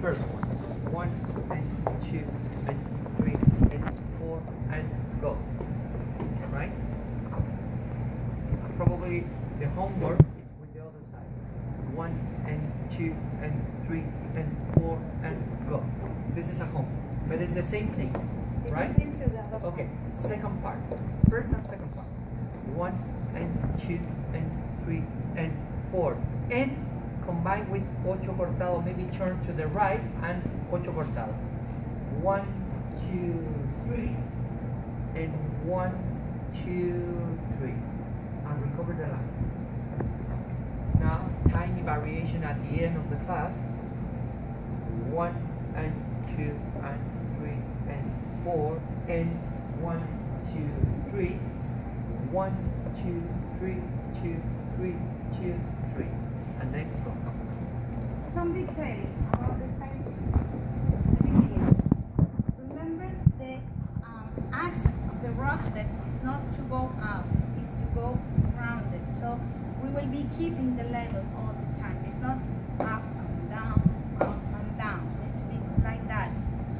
First one. One and two and three and four and go. Right? Probably the homework is with the other side. One and two and three and four and go. This is a home. But it's the same thing. Right? the same to the other Okay, second part. First and second part. One and two and three and four. And combine with ocho cortado, maybe turn to the right and ocho cortado. One, two, three. And one, two, three. And recover the line. Now, tiny variation at the end of the class. One and two and three and four and one, two, three. One, two, three, two, three, two, three. And then go. Some details about the same. Remember the um, accent of the rocks that is not to go up, is to go rounded. So we will be keeping the level all the time. It's not up and down, up and down. It's to be like that.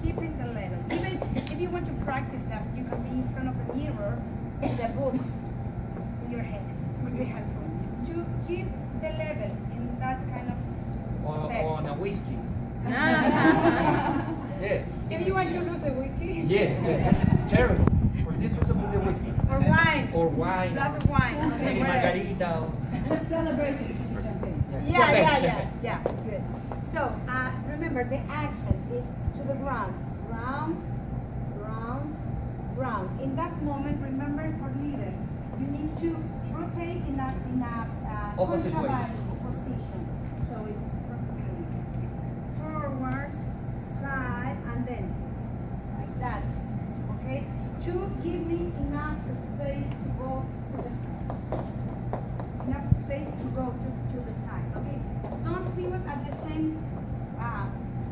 Keeping the level. Even if you want to practice that, you can be in front of a mirror with a book in your head. Would be helpful. To keep the level in that kind of Or, Step. or on a whiskey. Yeah. If you want to lose the whiskey. Yeah, yeah, this is terrible. For this was with the whiskey. Or wine. Or wine. Glass of wine. Okay, Maybe whatever. margarita. or- Celebrations or something. Yeah, Champagne, yeah, yeah, champagne. yeah, good. So, uh, remember the accent is to the ground. Ground, ground, ground. In that moment, remember for leader, you need to rotate in a, in a uh, Opposite way. position. So it's forward, side, and then like that. To give me enough space to go to the side. enough space to go to, to the side. Okay? Don't pivot at the same uh,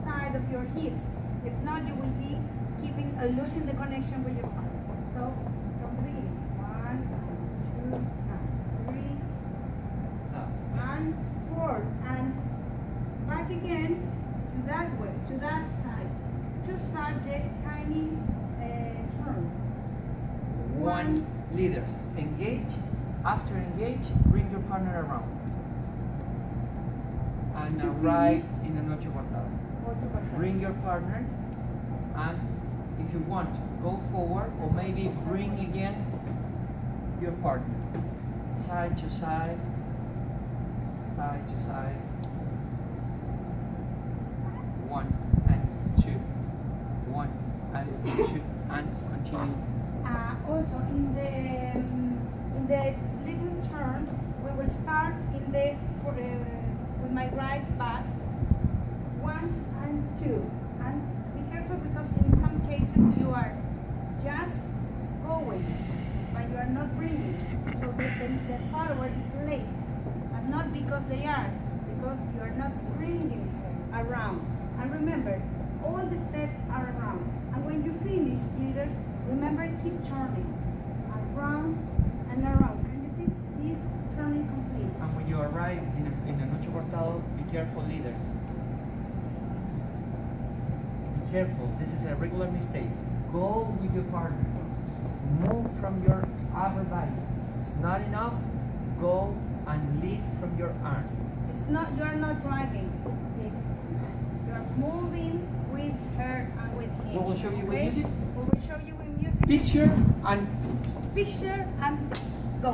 side of your hips. If not, you will be keeping uh, losing the connection with your partner. So beginning, one, and three, and four, and back again to that way, to that side, to start the tiny uh. One leaders. Engage. After engage, bring your partner around. And arrive in an ocho cortada. Or to back. Bring your partner and if you want, go forward or maybe bring again your partner. Side to side, side to side. One and two. One and two Uh, also, in the um, in the little turn, we will start in the for, uh, with my right back. One and two, and be careful because in some cases you are just going, but you are not bringing. So the, the, the forward is late, but not because they are, because you are not bringing around. And remember, all the steps are around. And when you finish, leaders, remember keep turning around and around. Can you see? He's turning complete. And when you arrive in a, in an ocho cortado, be careful leaders. Be careful, this is a regular mistake. Go with your partner. Move from your upper body. It's not enough, go and lead from your arm. It's not you are not driving. You are moving with her and with him. We will show you with music. We will show you with music. Picture and Picture and go.